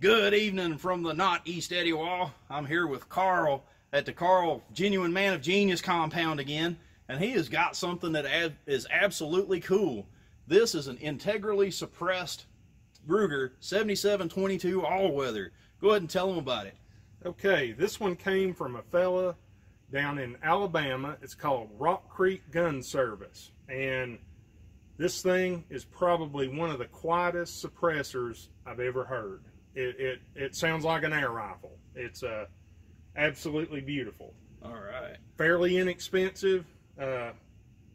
Good evening from the not East Eddie Wall. I'm here with Carl at the Carl Genuine Man of Genius compound again, and he has got something that is absolutely cool. This is an integrally suppressed Ruger 7722 all weather. Go ahead and tell him about it. Okay, this one came from a fella down in Alabama. It's called Rock Creek Gun Service. And this thing is probably one of the quietest suppressors I've ever heard. It, it, it sounds like an air rifle. It's uh, absolutely beautiful. All right. Fairly inexpensive. Uh,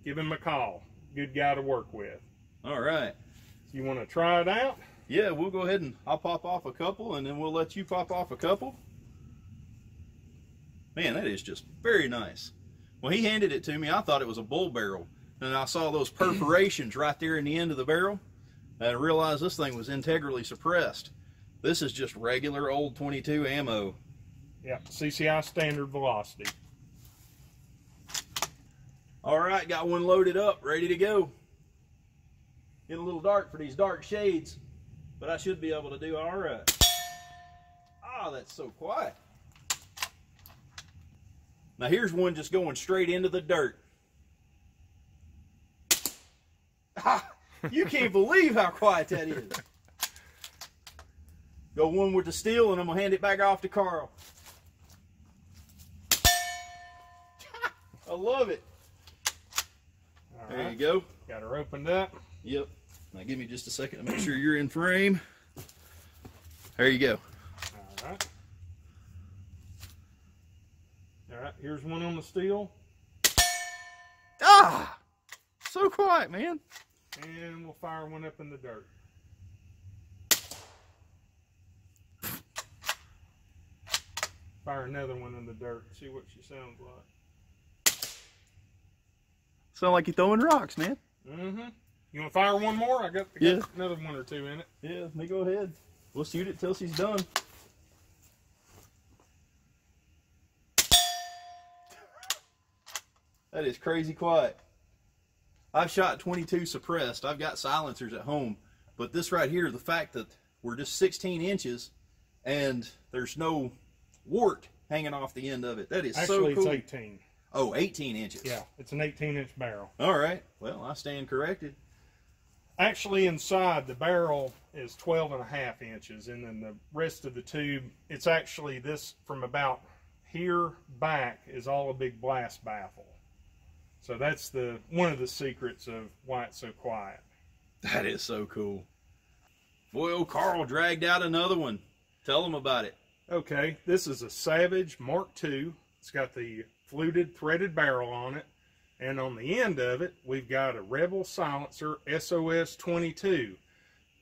give him a call. Good guy to work with. All right. You want to try it out? Yeah, we'll go ahead and I'll pop off a couple and then we'll let you pop off a couple. Man, that is just very nice. When he handed it to me, I thought it was a bull barrel. And I saw those perforations right there in the end of the barrel. And I realized this thing was integrally suppressed. This is just regular old 22 ammo. Yeah, CCI standard velocity. All right, got one loaded up, ready to go. Getting a little dark for these dark shades, but I should be able to do all right. Ah, that's so quiet. Now here's one just going straight into the dirt. Ah, you can't believe how quiet that is. Go one with the steel and I'm gonna hand it back off to Carl. I love it. All There right. you go. Got her opened up. Yep. Now give me just a second to make sure you're in frame. There you go. All right. All right, here's one on the steel, Ah! So quiet, man. and we'll fire one up in the dirt. Fire another one in the dirt, see what she sounds like. Sound like you're throwing rocks, man. Mm-hmm. You want to fire one more? I got, I got Yeah. another one or two in it. Yeah, let me go ahead. We'll shoot it till she's done. That is crazy quiet. I've shot 22 suppressed. I've got silencers at home. But this right here, the fact that we're just 16 inches and there's no wart hanging off the end of it, that is Actually, so cool. Actually, it's 18. Oh, 18 inches. Yeah, it's an 18-inch barrel. All right. Well, I stand corrected. Actually, inside the barrel is 12 and a half inches, and then the rest of the tube, it's actually this from about here back is all a big blast baffle. So that's the one of the secrets of why it's so quiet. That is so cool. Boy, old Carl dragged out another one. Tell him about it. Okay, this is a Savage Mark II. It's got the fluted threaded barrel on it, and on the end of it, we've got a Rebel Silencer SOS 22.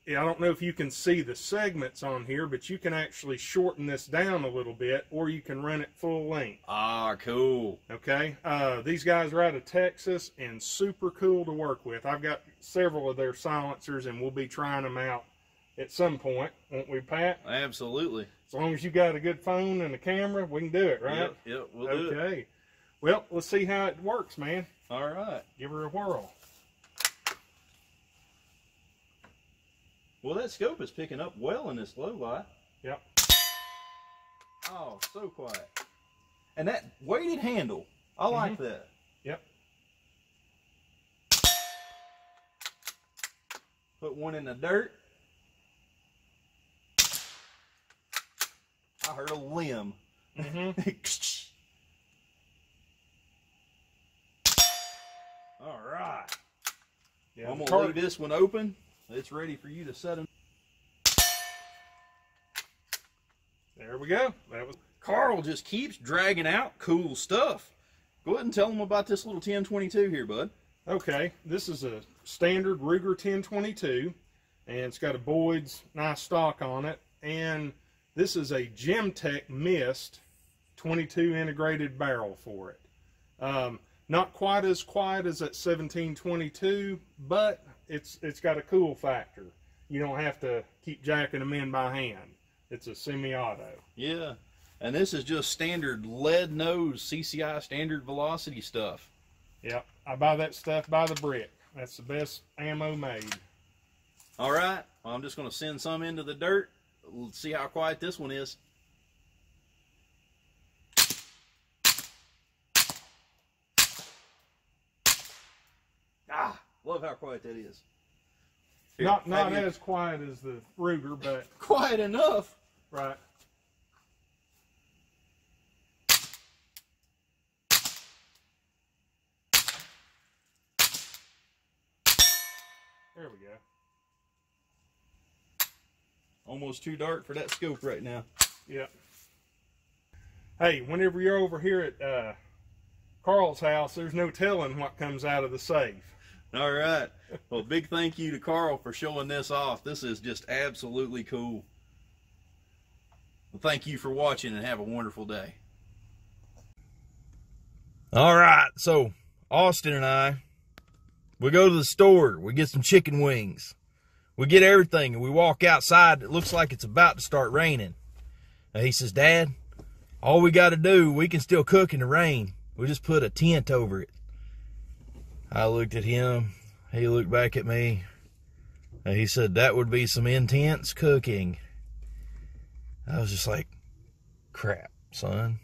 I don't know if you can see the segments on here, but you can actually shorten this down a little bit, or you can run it full length. Ah, cool. Okay, uh, these guys are out of Texas and super cool to work with. I've got several of their silencers, and we'll be trying them out at some point, won't we, Pat? Absolutely. As long as you got a good phone and a camera, we can do it, right? Yep, yep, we'll do it. okay. Well, let's see how it works, man. All right. Give her a whirl. Well, that scope is picking up well in this low light. Yep. Oh, so quiet. And that weighted handle, I mm-hmm. like that. Yep. Put one in the dirt. I heard a limb. Mm-hmm. All right. Yeah, I'm the gonna leave this one open. It's ready for you to set them. There we go. That was Carl just keeps dragging out cool stuff. Go ahead and tell them about this little 1022 here, bud. okay. This is a standard Ruger 1022, and it's got a Boyd's nice stock on it. And this is a Gemtech Mist 22 integrated barrel for it. Um, not quite as quiet as that 1722, but it's it's got a cool factor. You don't have to keep jacking them in by hand. It's a semi-auto. Yeah. And this is just standard lead nose CCI standard velocity stuff. Yep, I buy that stuff by the brick. That's the best ammo made. All right. Well, I'm just going to send some into the dirt. Let's see how quiet this one is. Ah, love how quiet that is. Here, not not you- as quiet as the Ruger, but quiet enough. right. There we go. Almost too dark for that scope right now. Yep. Hey, whenever you're over here at uh, Carl's house, there's no telling what comes out of the safe. All right. Well, big thank you to Carl for showing this off. This is just absolutely cool. Well, thank you for watching and have a wonderful day. All right. So, Austin and I, we go to the store. We get some chicken wings. We get everything and we walk outside. It looks like it's about to start raining. And he says, Dad, all we got to do, we can still cook in the rain. We just put a tent over it. I looked at him. He looked back at me. And he said, That would be some intense cooking. I was just like, Crap, son.